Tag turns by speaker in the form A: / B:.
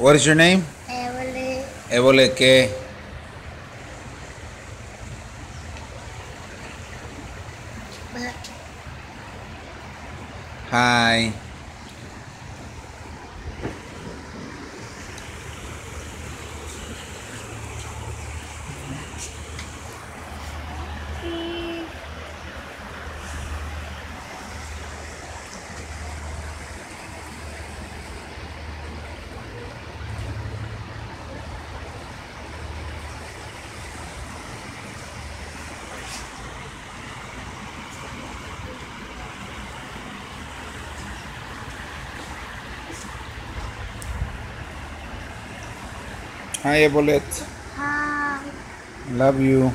A: What is your name?
B: Evelyn.
A: Évole qué? Hi. Hi, Evolet.
B: Hi.
A: Love you.